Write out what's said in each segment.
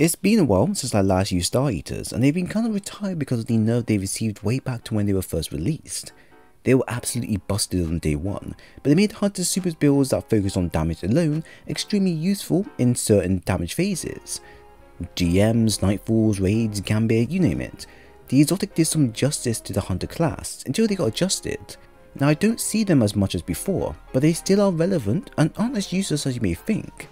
It's been a while since I last used Star Eaters, and they've been kind of retired because of the nerf they received way back to when they were first released. They were absolutely busted on day one, but they made Hunter Super builds that focus on damage alone extremely useful in certain damage phases. GMs, Nightfalls, Raids, Gambit, you name it. The Exotic did some justice to the Hunter class until they got adjusted. Now I don't see them as much as before, but they still are relevant and aren't as useless as you may think.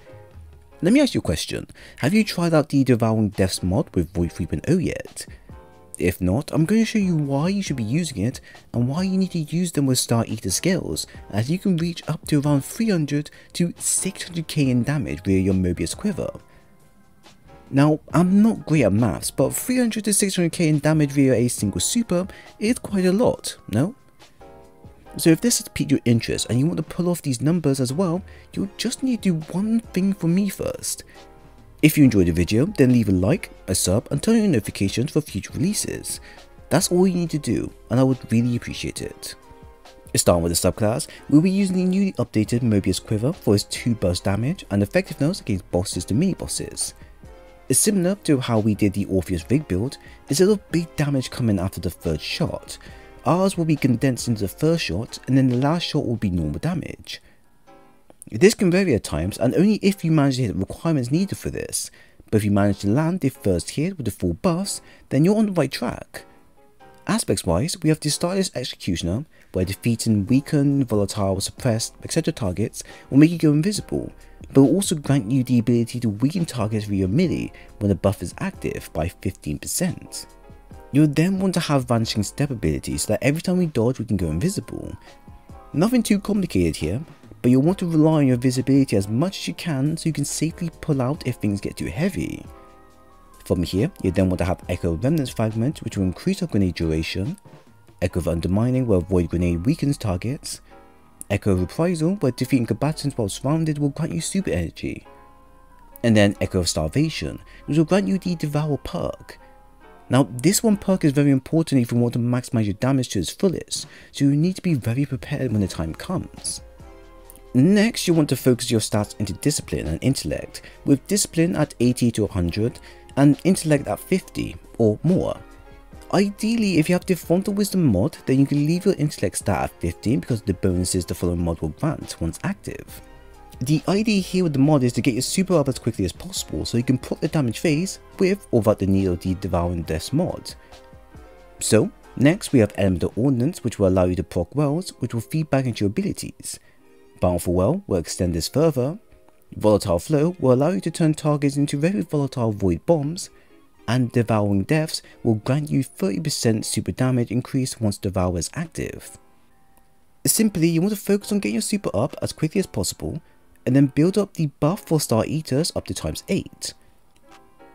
Let me ask you a question. Have you tried out the Devouring Deaths mod with Void 3.0 yet? If not, I'm going to show you why you should be using it and why you need to use them with Star Eater Scales as you can reach up to around 300 to 600k in damage via your Mobius Quiver. Now, I'm not great at maths, but 300 to 600k in damage via a single super is quite a lot, no? So if this has piqued your interest and you want to pull off these numbers as well, you'll just need to do one thing for me first. If you enjoyed the video, then leave a like, a sub and turn on your notifications for future releases. That's all you need to do and I would really appreciate it. Starting with the subclass, we'll be using the newly updated Mobius Quiver for its 2 burst damage and effectiveness against bosses to mini bosses. It's similar to how we did the Orpheus Rig build, instead of big damage coming after the third shot, ours will be condensed into the first shot and then the last shot will be normal damage. This can vary at times and only if you manage to hit the requirements needed for this, but if you manage to land the first hit with the full buffs, then you're on the right track. Aspects wise, we have the Stylish Executioner, where defeating weakened, volatile, suppressed, etc. targets will make you go invisible, but will also grant you the ability to weaken targets via melee when the buff is active by 15%. You'll then want to have vanishing step ability so that every time we dodge we can go invisible. Nothing too complicated here, but you'll want to rely on your visibility as much as you can so you can safely pull out if things get too heavy. From here, you then want to have Echo Remnants Fragment which will increase our grenade duration, Echo of Undermining where Void Grenade weakens targets, Echo of Reprisal where defeating combatants while surrounded will grant you super energy, and then Echo of Starvation which will grant you the Devour perk, now this one perk is very important if you want to maximize your damage to its fullest, so you need to be very prepared when the time comes. Next, you want to focus your stats into Discipline and Intellect, with Discipline at 80 to 100 and Intellect at 50 or more. Ideally, if you have the Font of Wisdom mod, then you can leave your Intellect stat at 15 because the bonuses the following mod will grant once active. The idea here with the mod is to get your super up as quickly as possible so you can put the damage phase with or without the need of the Devouring Deaths mod. So, next we have Elemental Ordnance which will allow you to proc wells which will feed back into your abilities. Bountiful Well will extend this further, Volatile Flow will allow you to turn targets into very volatile void bombs, and Devouring Deaths will grant you 30% super damage increase once Devour is active. Simply, you want to focus on getting your super up as quickly as possible and then build up the buff for Star Eaters up to times 8.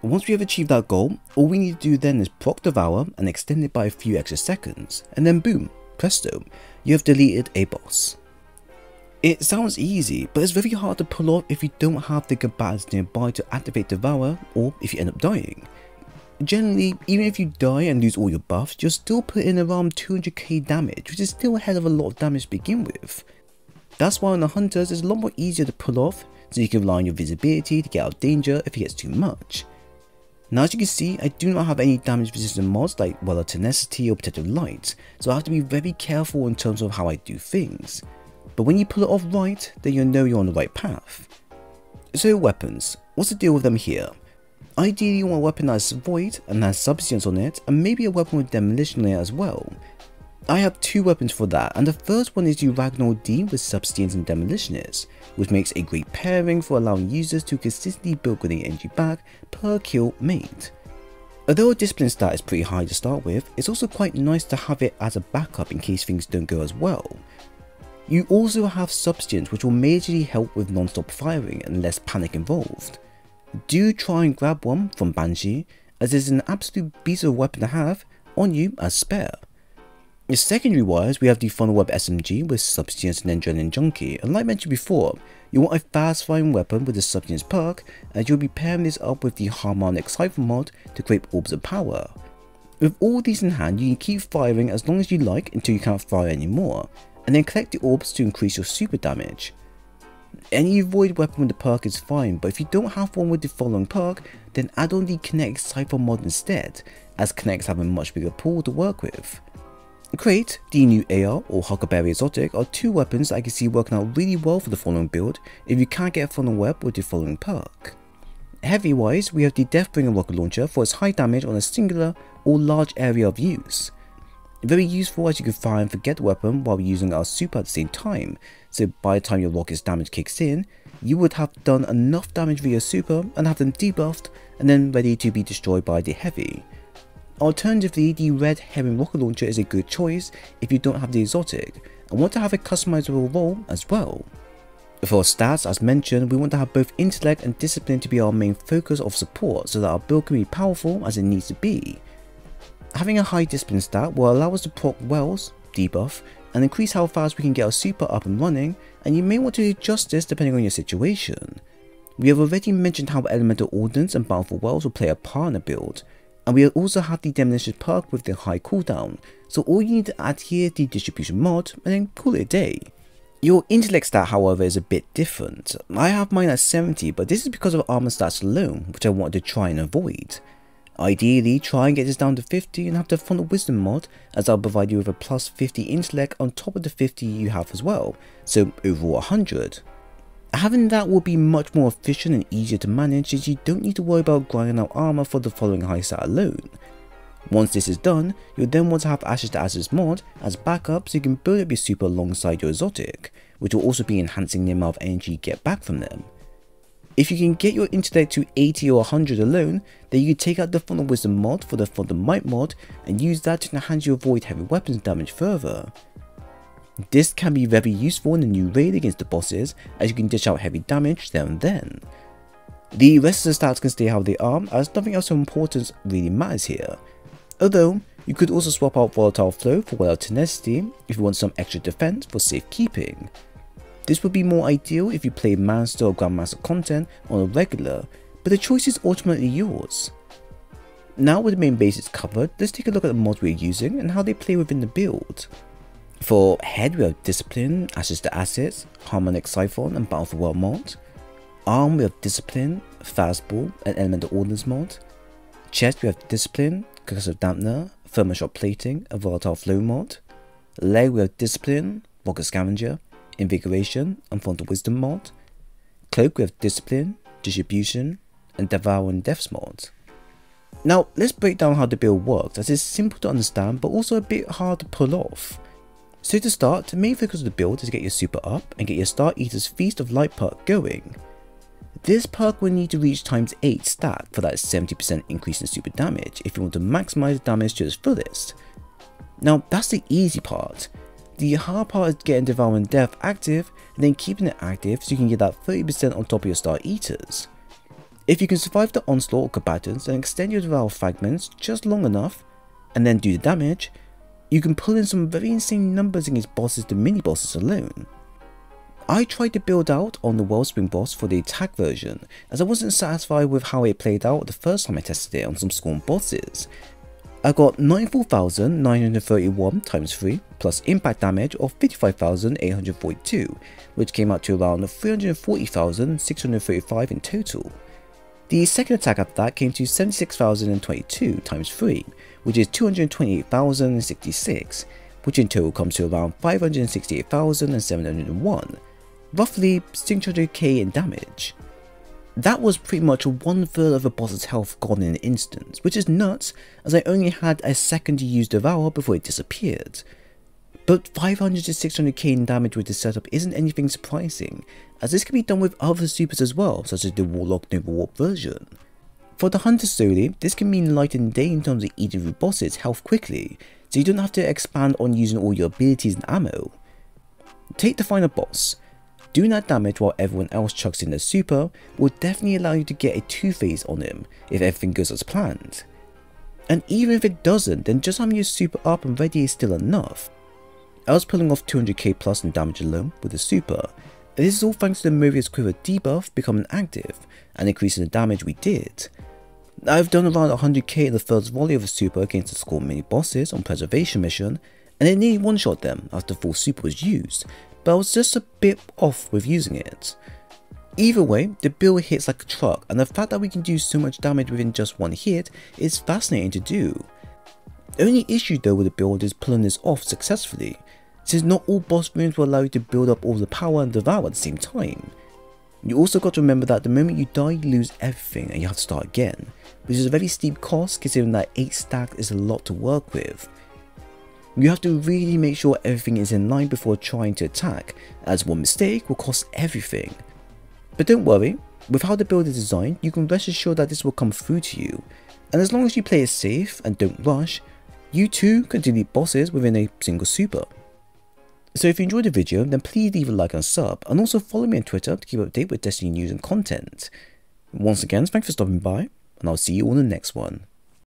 Once we have achieved that goal, all we need to do then is proc Devour and extend it by a few extra seconds, and then boom, presto, you have deleted a boss. It sounds easy, but it's very hard to pull off if you don't have the combatants nearby to activate Devour or if you end up dying. Generally, even if you die and lose all your buffs, you'll still put in around 200k damage, which is still a hell of a lot of damage to begin with. That's why on the Hunters it's a lot more easier to pull off, so you can rely on your visibility to get out of danger if it gets too much. Now as you can see, I do not have any damage resistant mods like Well Tenacity or Protective Light, so I have to be very careful in terms of how I do things. But when you pull it off right, then you'll know you're on the right path. So weapons, what's the deal with them here? Ideally you want a weapon that is void and has substance on it and maybe a weapon with demolition on it as well, I have two weapons for that, and the first one is the Ragnhild-D with Substance and Demolitionist, which makes a great pairing for allowing users to consistently build grenade energy back per kill made. Although a discipline stat is pretty high to start with, it's also quite nice to have it as a backup in case things don't go as well. You also have Substance which will majorly help with non-stop firing and less panic involved. Do try and grab one from Banshee as it's an absolute beast of a weapon to have on you as spare. Secondary wise, we have the Funnel Web SMG with Substance and Adrenaline Junkie, and like mentioned before, you want a fast firing weapon with the Substance perk, and you'll be pairing this up with the Harmonic Siphon mod to create orbs of power. With all these in hand, you can keep firing as long as you like until you can't fire anymore, and then collect the orbs to increase your super damage. Any void weapon with the perk is fine, but if you don't have one with the following perk, then add on the Kinetic Siphon mod instead, as Kinetics have a much bigger pool to work with. Great, the new AR or Huckleberry Exotic are two weapons I can see working out really well for the following build if you can't get a funnel web with the following perk. Heavy wise, we have the Deathbringer rocket launcher for its high damage on a singular or large area of use. Very useful as you can fire and forget the weapon while using our super at the same time, so by the time your rocket's damage kicks in, you would have done enough damage via super and have them debuffed and then ready to be destroyed by the heavy. Alternatively, the Red Herring rocket launcher is a good choice if you don't have the exotic and want to have a customizable roll as well. For stats, as mentioned, we want to have both intellect and discipline to be our main focus of support so that our build can be powerful as it needs to be. Having a high discipline stat will allow us to proc wells, debuff, and increase how fast we can get our super up and running, and you may want to adjust this depending on your situation. We have already mentioned how elemental ordnance and bountiful wells will play a part in a build, and we also have the demolition perk with the high cooldown, so all you need to add here the distribution mod and then call it a day. Your intellect stat however is a bit different. I have mine at 70 but this is because of armor stats alone which I wanted to try and avoid. Ideally try and get this down to 50 and have the font of wisdom mod as I'll provide you with a plus 50 intellect on top of the 50 you have as well, so overall 100. Having that will be much more efficient and easier to manage as you don't need to worry about grinding out armor for the following high stat alone. Once this is done, you'll then want to have Ashes to Assets mod as backup so you can build up your super alongside your exotic, which will also be enhancing the amount of energy you get back from them. If you can get your intellect to 80 or 100 alone, then you can take out the Font of Wisdom mod for the Font of Might mod and use that to enhance your void heavy weapons damage further. This can be very useful in the new raid against the bosses as you can dish out heavy damage there and then. The rest of the stats can stay how they are as nothing else of importance really matters here. Although, you could also swap out Volatile Flow for Wild Tenacity if you want some extra defense for safekeeping. This would be more ideal if you play Master or Grandmaster content on a regular, but the choice is ultimately yours. Now with the main basics covered, let's take a look at the mods we're using and how they play within the build. For head, we have Discipline, Ashes to Assets, Harmonic Siphon, and Battle World mod. Arm, we have Discipline, Fastball, and Elemental Ordnance mod. Chest, we have Discipline, Concussive Dampener, Thermal Shock Plating, and Volatile Flow mod. Leg, we have Discipline, Rocket Scavenger, Invigoration, and Font of Wisdom mod. Cloak, we have Discipline, Distribution, and Devouring Deaths mod. Now, let's break down how the build works as it's simple to understand but also a bit hard to pull off. So to start, the main focus of the build is to get your super up and get your Star Eater's Feast of Light perk going. This perk will need to reach times 8 stat for that 70% increase in super damage if you want to maximize damage to its fullest. Now that's the easy part. The hard part is getting Devouring Death active and then keeping it active so you can get that 30% on top of your Star Eaters. If you can survive the onslaught of combatants and extend your Devour fragments just long enough, and then do the damage, you can pull in some very insane numbers against bosses to mini bosses alone. I tried to build out on the Wellspring boss for the attack version as I wasn't satisfied with how it played out the first time I tested it on some Scorn bosses. I got 94,931 times 3 plus impact damage of 55,842 which came out to around 340,635 in total. The second attack after that came to 76,022 times 3 which is 228,066, which in total comes to around 568,701, roughly 600k in damage. That was pretty much one third of the boss's health gone in an instant, which is nuts as I only had a second to use Devour before it disappeared. But 500 to 600k in damage with this setup isn't anything surprising, as this can be done with other supers as well, such as the Warlock Nova Warp version. For the Hunter solely, this can mean light and day in terms of eating through bosses health quickly, so you don't have to expand on using all your abilities and ammo. Take the final boss. Doing that damage while everyone else chucks in their super will definitely allow you to get a 2 phase on him if everything goes as planned. And even if it doesn't, then just having your super up and ready is still enough. I was pulling off 200k plus in damage alone with the super, this is all thanks to the Mobius Quiver debuff becoming active and increasing the damage we did. I've done around 100k in the first volley of a super against the Scorn mini bosses on Preservation mission, and it nearly one-shot them after full super was used, but I was just a bit off with using it. Either way, the build hits like a truck and the fact that we can do so much damage within just one hit is fascinating to do. The only issue though with the build is pulling this off successfully, since not all boss rooms will allow you to build up all the power and devour at the same time. You also got to remember that the moment you die you lose everything and you have to start again, which is a very steep cost considering that 8 stacks is a lot to work with. You have to really make sure everything is in line before trying to attack, as one mistake will cost everything. But don't worry, with how the build is designed, you can rest assured that this will come through to you, and as long as you play it safe and don't rush, you too can delete bosses within a single super. So if you enjoyed the video, then please leave a like and sub, and also follow me on Twitter to keep up to date with Destiny news and content. Once again, thanks for stopping by, and I'll see you on the next one.